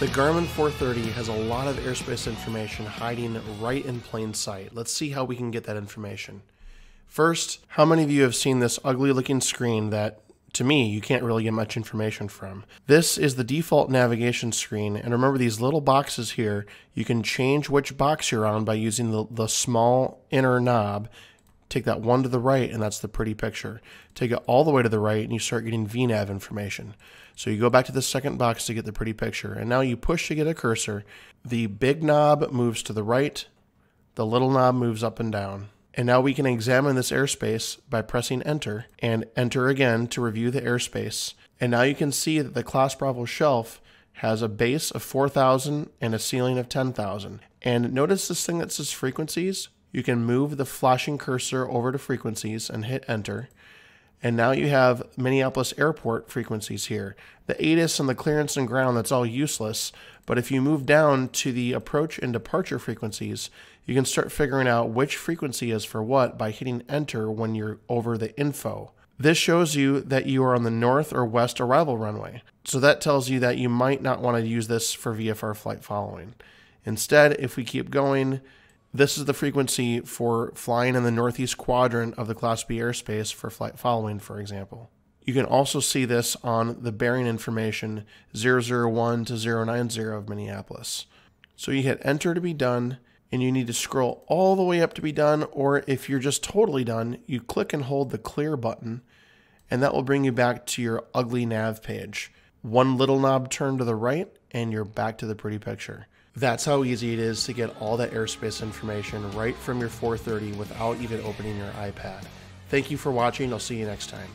The Garmin 430 has a lot of airspace information hiding right in plain sight. Let's see how we can get that information. First, how many of you have seen this ugly looking screen that to me, you can't really get much information from. This is the default navigation screen, and remember these little boxes here, you can change which box you're on by using the, the small inner knob. Take that one to the right, and that's the pretty picture. Take it all the way to the right, and you start getting VNAV information. So you go back to the second box to get the pretty picture, and now you push to get a cursor. The big knob moves to the right, the little knob moves up and down. And now we can examine this airspace by pressing enter and enter again to review the airspace. And now you can see that the Class Bravo shelf has a base of 4,000 and a ceiling of 10,000. And notice this thing that says frequencies? You can move the flashing cursor over to frequencies and hit enter. And now you have Minneapolis airport frequencies here. The ATIS and the clearance and ground, that's all useless. But if you move down to the approach and departure frequencies, you can start figuring out which frequency is for what by hitting enter when you're over the info. This shows you that you are on the north or west arrival runway. So that tells you that you might not want to use this for VFR flight following. Instead, if we keep going, this is the frequency for flying in the northeast quadrant of the Class B airspace for flight following, for example. You can also see this on the bearing information 001 to 090 of Minneapolis. So you hit enter to be done, and you need to scroll all the way up to be done, or if you're just totally done, you click and hold the clear button, and that will bring you back to your ugly nav page. One little knob turn to the right, and you're back to the pretty picture. That's how easy it is to get all that airspace information right from your 430 without even opening your iPad. Thank you for watching. I'll see you next time.